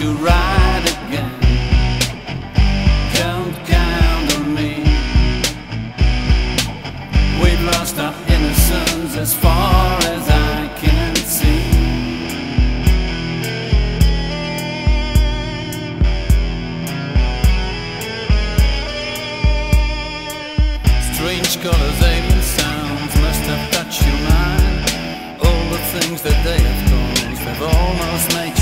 to ride again, don't count on me. We've lost our innocence as far as I can see. Strange colors, alien sounds must have touched your mind. All the things that they have caused have almost made.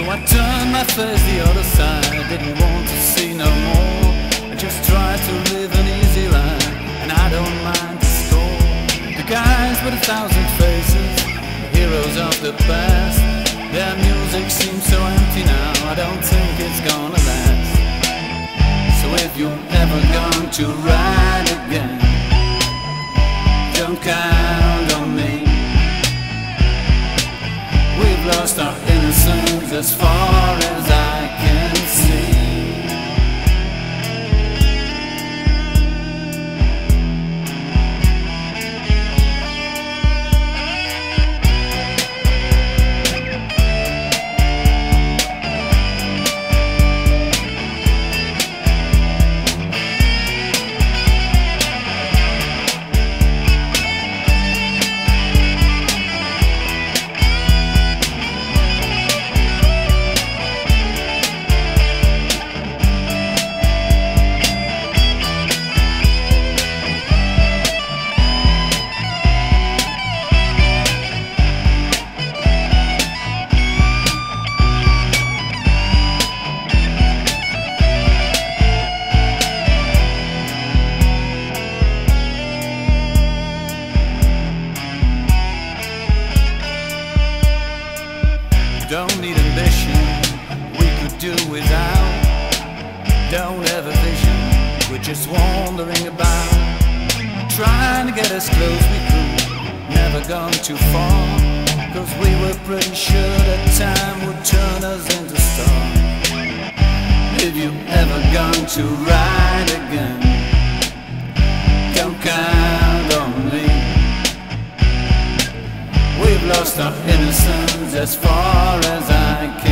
Though I turned my face the other side, didn't want to see no more. I just tried to live an easy life, and I don't mind the score. The guys with a thousand faces, the heroes of the past. Their music seems so empty now, I don't think it's gonna last. So if you're ever going to ride as far as Don't need ambition, we could do without. Don't have a vision, we're just wandering about. Trying to get as close we could, never gone too far. Cause we were pretty sure that time would turn us into stars. If you ever gone to ride again, of innocence as far as I can.